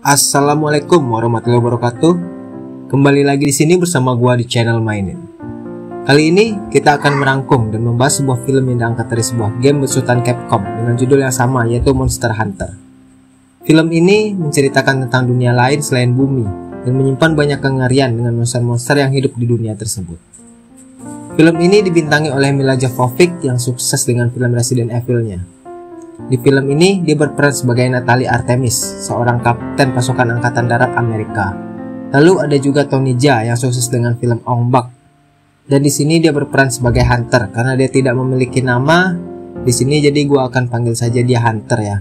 Assalamualaikum warahmatullahi wabarakatuh. Kembali lagi di sini bersama gua di channel Mainin. Kali ini kita akan merangkum dan membahas sebuah film yang diangkat dari sebuah game besutan Capcom dengan judul yang sama yaitu Monster Hunter. Film ini menceritakan tentang dunia lain selain bumi dan menyimpan banyak kengerian dengan monster-monster yang hidup di dunia tersebut. Film ini dibintangi oleh Mila Jovovich yang sukses dengan film Resident Evil-nya. Di film ini, dia berperan sebagai Natalie Artemis, seorang kapten pasukan angkatan darat Amerika. Lalu ada juga Tony Jaa yang sukses dengan film Ong Bak. Dan di sini dia berperan sebagai Hunter karena dia tidak memiliki nama. Di sini jadi gua akan panggil saja dia Hunter ya.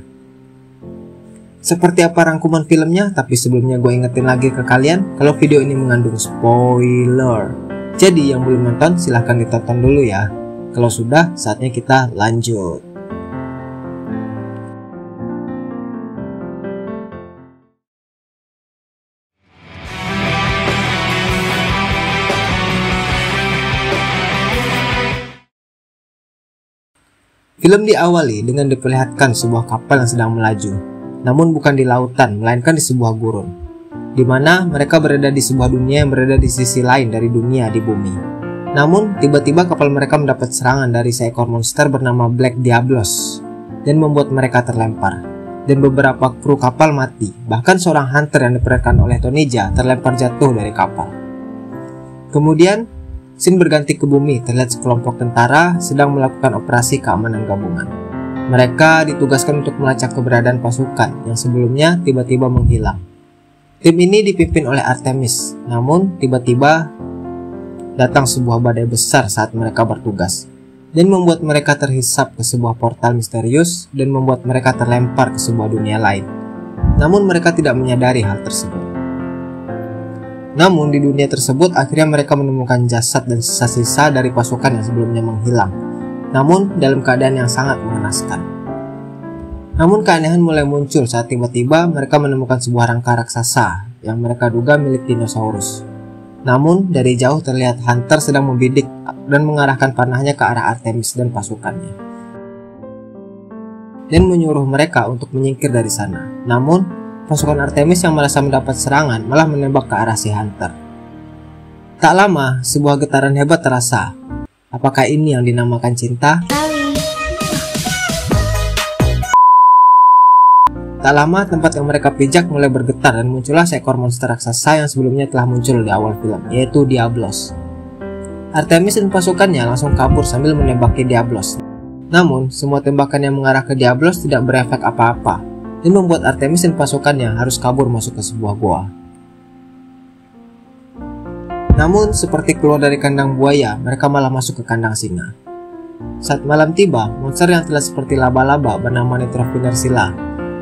Seperti apa rangkuman filmnya, tapi sebelumnya gue ingetin lagi ke kalian kalau video ini mengandung spoiler. Jadi yang belum nonton silahkan ditonton dulu ya. Kalau sudah, saatnya kita lanjut. Film diawali dengan diperlihatkan sebuah kapal yang sedang melaju, namun bukan di lautan, melainkan di sebuah gurun, di mana mereka berada di sebuah dunia yang berada di sisi lain dari dunia di bumi. Namun, tiba-tiba kapal mereka mendapat serangan dari seekor monster bernama Black Diablos dan membuat mereka terlempar. Dan beberapa kru kapal mati, bahkan seorang hunter yang diperankan oleh Tonija terlempar jatuh dari kapal. Kemudian, Scene berganti ke bumi, terlihat sekelompok tentara sedang melakukan operasi keamanan gabungan. Mereka ditugaskan untuk melacak keberadaan pasukan yang sebelumnya tiba-tiba menghilang. Tim ini dipimpin oleh Artemis, namun tiba-tiba datang sebuah badai besar saat mereka bertugas dan membuat mereka terhisap ke sebuah portal misterius dan membuat mereka terlempar ke sebuah dunia lain. Namun mereka tidak menyadari hal tersebut. Namun di dunia tersebut akhirnya mereka menemukan jasad dan sisa-sisa dari pasukan yang sebelumnya menghilang. Namun dalam keadaan yang sangat mengenaskan. Namun keanehan mulai muncul saat tiba-tiba mereka menemukan sebuah rangka raksasa yang mereka duga milik dinosaurus. Namun dari jauh terlihat Hunter sedang membidik dan mengarahkan panahnya ke arah Artemis dan pasukannya. Dan menyuruh mereka untuk menyingkir dari sana. Namun pasukan Artemis yang merasa mendapat serangan malah menembak ke arah si Hunter. Tak lama, sebuah getaran hebat terasa. Apakah ini yang dinamakan cinta? Tak lama, tempat yang mereka pijak mulai bergetar dan muncullah seekor monster raksasa yang sebelumnya telah muncul di awal film, yaitu Diablos. Artemis dan pasukannya langsung kabur sambil menembaki Diablos. Namun, semua tembakan yang mengarah ke Diablos tidak berefek apa-apa dan membuat Artemis dan pasukannya harus kabur masuk ke sebuah gua. Namun, seperti keluar dari kandang buaya, mereka malah masuk ke kandang singa. Saat malam tiba, monster yang terlihat seperti laba-laba bernama Nitrofinersila.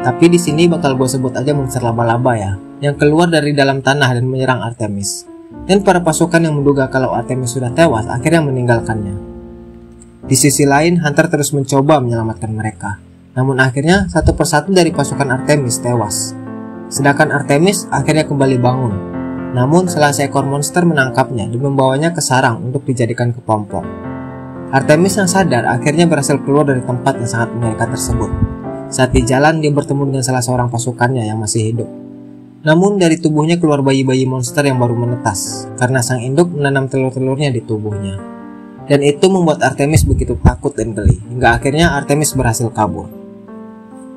Tapi di sini bakal gue sebut aja monster laba-laba ya, yang keluar dari dalam tanah dan menyerang Artemis. Dan para pasukan yang menduga kalau Artemis sudah tewas akhirnya meninggalkannya. Di sisi lain, Hunter terus mencoba menyelamatkan mereka. Namun akhirnya satu persatu dari pasukan Artemis tewas. Sedangkan Artemis akhirnya kembali bangun. Namun setelah seekor monster menangkapnya dan membawanya ke sarang untuk dijadikan kepompong. Artemis yang sadar akhirnya berhasil keluar dari tempat yang sangat mengerikan tersebut. Saat di jalan dia bertemu dengan salah seorang pasukannya yang masih hidup. Namun dari tubuhnya keluar bayi-bayi monster yang baru menetas karena sang induk menanam telur-telurnya di tubuhnya. Dan itu membuat Artemis begitu takut dan geli hingga akhirnya Artemis berhasil kabur.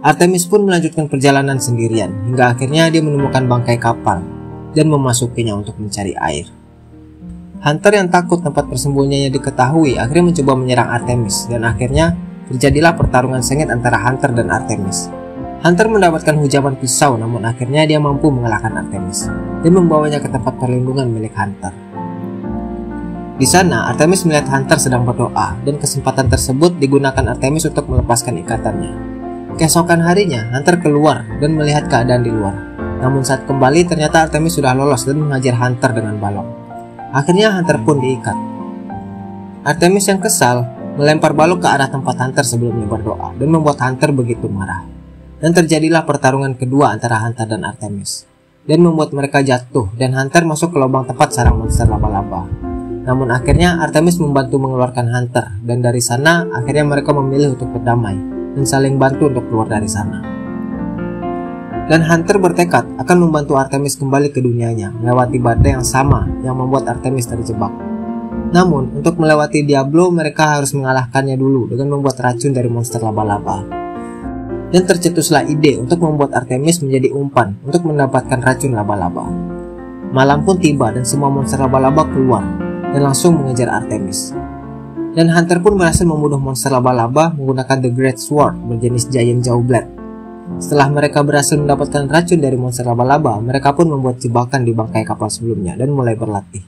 Artemis pun melanjutkan perjalanan sendirian hingga akhirnya dia menemukan bangkai kapal dan memasukinya untuk mencari air. Hunter yang takut tempat persembunyiannya diketahui akhirnya mencoba menyerang Artemis dan akhirnya terjadilah pertarungan sengit antara Hunter dan Artemis. Hunter mendapatkan hujaman pisau namun akhirnya dia mampu mengalahkan Artemis dan membawanya ke tempat perlindungan milik Hunter. Di sana, Artemis melihat Hunter sedang berdoa dan kesempatan tersebut digunakan Artemis untuk melepaskan ikatannya. Keesokan harinya, Hunter keluar dan melihat keadaan di luar. Namun saat kembali ternyata Artemis sudah lolos dan mengajar Hunter dengan balon. Akhirnya Hunter pun diikat. Artemis yang kesal melempar balok ke arah tempat Hunter sebelumnya berdoa dan membuat Hunter begitu marah. Dan terjadilah pertarungan kedua antara Hunter dan Artemis dan membuat mereka jatuh dan Hunter masuk ke lubang tempat sarang monster laba-laba. Namun akhirnya Artemis membantu mengeluarkan Hunter dan dari sana akhirnya mereka memilih untuk berdamai dan saling bantu untuk keluar dari sana. Dan Hunter bertekad akan membantu Artemis kembali ke dunianya melewati badai yang sama yang membuat Artemis terjebak. Namun, untuk melewati Diablo, mereka harus mengalahkannya dulu dengan membuat racun dari monster laba-laba. Dan tercetuslah ide untuk membuat Artemis menjadi umpan untuk mendapatkan racun laba-laba. Malam pun tiba dan semua monster laba-laba keluar dan langsung mengejar Artemis. Dan Hunter pun berhasil membunuh monster laba-laba menggunakan The Great Sword berjenis Giant Jawblade setelah mereka berhasil mendapatkan racun dari monster laba-laba, mereka pun membuat jebakan di bangkai kapal sebelumnya dan mulai berlatih.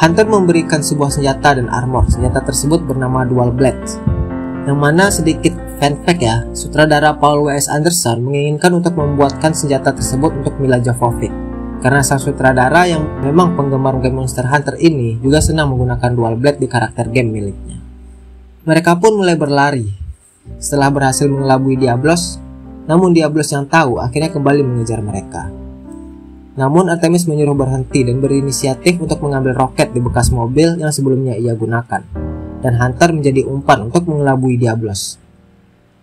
Hunter memberikan sebuah senjata dan armor. Senjata tersebut bernama Dual Blade. Yang mana sedikit fan fact ya, sutradara Paul W.S. Anderson menginginkan untuk membuatkan senjata tersebut untuk Mila Jovovich. Karena sang sutradara yang memang penggemar game Monster Hunter ini juga senang menggunakan Dual Blade di karakter game miliknya. Mereka pun mulai berlari, setelah berhasil mengelabui Diablos, namun Diablos yang tahu akhirnya kembali mengejar mereka. Namun Artemis menyuruh berhenti dan berinisiatif untuk mengambil roket di bekas mobil yang sebelumnya ia gunakan. Dan Hunter menjadi umpan untuk mengelabui Diablos.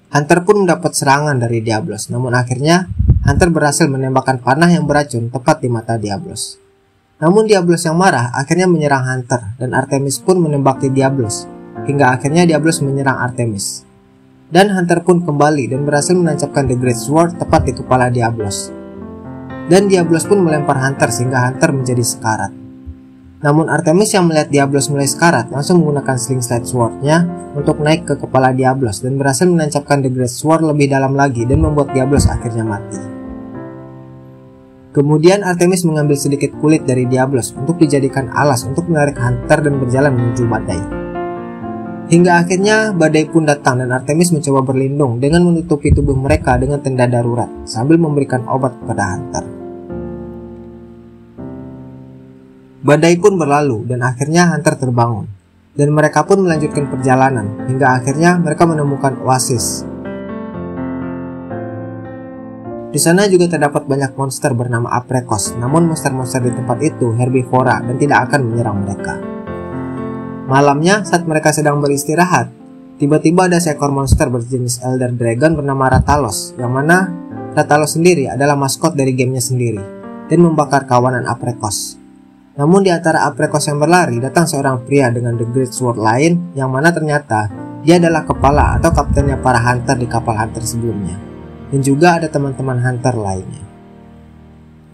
Hunter pun mendapat serangan dari Diablos, namun akhirnya Hunter berhasil menembakkan panah yang beracun tepat di mata Diablos. Namun Diablos yang marah akhirnya menyerang Hunter dan Artemis pun menembaki Diablos, hingga akhirnya Diablos menyerang Artemis. Dan Hunter pun kembali dan berhasil menancapkan The Great Sword tepat di kepala Diablos. Dan Diablos pun melempar Hunter sehingga Hunter menjadi sekarat. Namun Artemis yang melihat Diablos mulai sekarat langsung menggunakan slingshot swordnya untuk naik ke kepala Diablos dan berhasil menancapkan The Great Sword lebih dalam lagi dan membuat Diablos akhirnya mati. Kemudian Artemis mengambil sedikit kulit dari Diablos untuk dijadikan alas untuk menarik Hunter dan berjalan menuju badai. Hingga akhirnya badai pun datang dan Artemis mencoba berlindung dengan menutupi tubuh mereka dengan tenda darurat sambil memberikan obat kepada Hunter. Badai pun berlalu dan akhirnya Hunter terbangun dan mereka pun melanjutkan perjalanan hingga akhirnya mereka menemukan oasis. Di sana juga terdapat banyak monster bernama Aprekos, namun monster-monster di tempat itu herbivora dan tidak akan menyerang mereka. Malamnya, saat mereka sedang beristirahat, tiba-tiba ada seekor monster berjenis Elder Dragon bernama Ratalos, yang mana Ratalos sendiri adalah maskot dari gamenya sendiri, dan membakar kawanan Aprekos. Namun di antara Aprekos yang berlari, datang seorang pria dengan The Great Sword lain, yang mana ternyata dia adalah kepala atau kaptennya para hunter di kapal hunter sebelumnya, dan juga ada teman-teman hunter lainnya.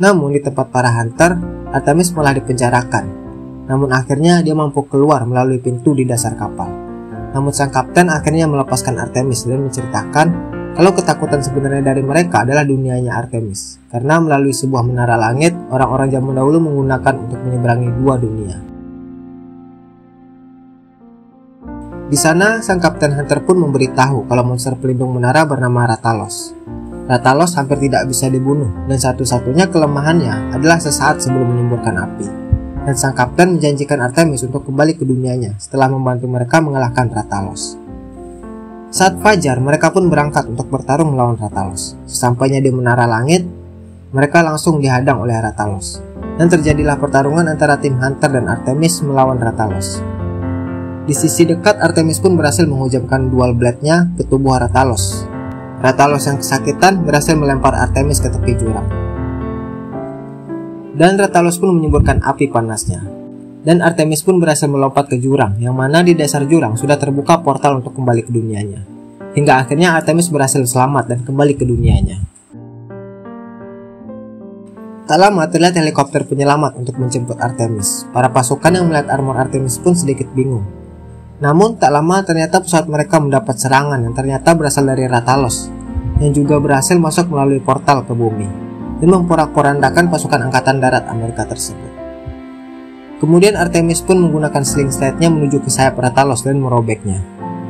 Namun di tempat para hunter, Artemis malah dipenjarakan namun akhirnya dia mampu keluar melalui pintu di dasar kapal. Namun sang kapten akhirnya melepaskan Artemis dan menceritakan kalau ketakutan sebenarnya dari mereka adalah dunianya Artemis. Karena melalui sebuah menara langit, orang-orang zaman dahulu menggunakan untuk menyeberangi dua dunia. Di sana, sang Kapten Hunter pun memberitahu kalau monster pelindung menara bernama Ratalos. Ratalos hampir tidak bisa dibunuh, dan satu-satunya kelemahannya adalah sesaat sebelum menyemburkan api dan sang kapten menjanjikan Artemis untuk kembali ke dunianya setelah membantu mereka mengalahkan Ratalos. Saat fajar, mereka pun berangkat untuk bertarung melawan Ratalos. Sesampainya di menara langit, mereka langsung dihadang oleh Ratalos. Dan terjadilah pertarungan antara tim Hunter dan Artemis melawan Ratalos. Di sisi dekat, Artemis pun berhasil menghujamkan dual blade-nya ke tubuh Ratalos. Ratalos yang kesakitan berhasil melempar Artemis ke tepi jurang dan Ratalos pun menyemburkan api panasnya. Dan Artemis pun berhasil melompat ke jurang, yang mana di dasar jurang sudah terbuka portal untuk kembali ke dunianya. Hingga akhirnya Artemis berhasil selamat dan kembali ke dunianya. Tak lama terlihat helikopter penyelamat untuk menjemput Artemis. Para pasukan yang melihat armor Artemis pun sedikit bingung. Namun tak lama ternyata pesawat mereka mendapat serangan yang ternyata berasal dari Ratalos, yang juga berhasil masuk melalui portal ke bumi dan memporak-porandakan pasukan Angkatan Darat Amerika tersebut. Kemudian Artemis pun menggunakan slingshotnya menuju ke sayap Ratalos dan merobeknya,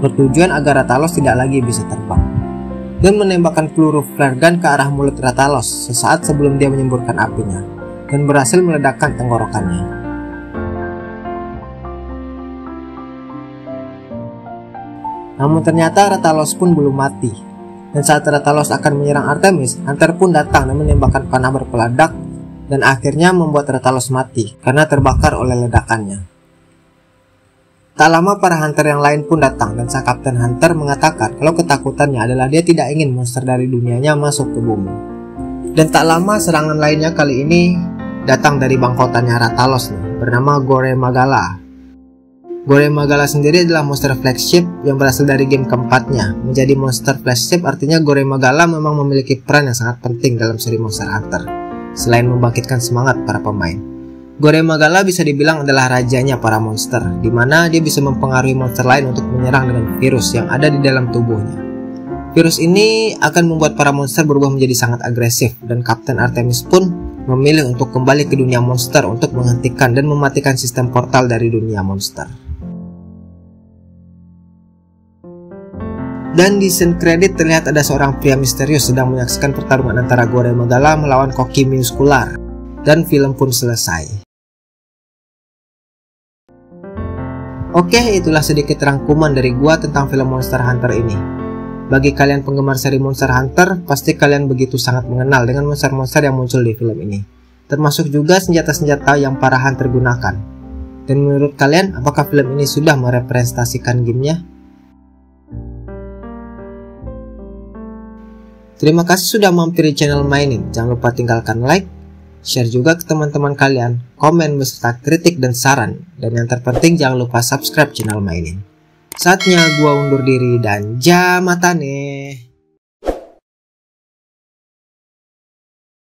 bertujuan agar Ratalos tidak lagi bisa terbang. Dan menembakkan peluru flare gun ke arah mulut Ratalos sesaat sebelum dia menyemburkan apinya, dan berhasil meledakkan tenggorokannya. Namun ternyata Ratalos pun belum mati dan saat Ratalos akan menyerang Artemis, Hunter pun datang dan menembakkan panah berpeladak dan akhirnya membuat Ratalos mati karena terbakar oleh ledakannya. Tak lama para hunter yang lain pun datang dan sang Kapten Hunter mengatakan kalau ketakutannya adalah dia tidak ingin monster dari dunianya masuk ke bumi. Dan tak lama serangan lainnya kali ini datang dari bangkotannya Ratalos nih, bernama Gore Magala. Gore Magala sendiri adalah monster flagship yang berasal dari game keempatnya. Menjadi monster flagship artinya Gore Magala memang memiliki peran yang sangat penting dalam seri Monster Hunter, selain membangkitkan semangat para pemain. Gore Magala bisa dibilang adalah rajanya para monster, di mana dia bisa mempengaruhi monster lain untuk menyerang dengan virus yang ada di dalam tubuhnya. Virus ini akan membuat para monster berubah menjadi sangat agresif dan Kapten Artemis pun memilih untuk kembali ke dunia monster untuk menghentikan dan mematikan sistem portal dari dunia monster. Dan di scene credit terlihat ada seorang pria misterius sedang menyaksikan pertarungan antara Gore Magala melawan Koki Muskular. Dan film pun selesai. Oke, itulah sedikit rangkuman dari gua tentang film Monster Hunter ini. Bagi kalian penggemar seri Monster Hunter, pasti kalian begitu sangat mengenal dengan monster-monster yang muncul di film ini. Termasuk juga senjata-senjata yang para hunter gunakan. Dan menurut kalian, apakah film ini sudah merepresentasikan gamenya? Terima kasih sudah mampir di channel Mining. Jangan lupa tinggalkan like, share juga ke teman-teman kalian, komen beserta kritik dan saran. Dan yang terpenting jangan lupa subscribe channel Mining. Saatnya gua undur diri dan jamatane.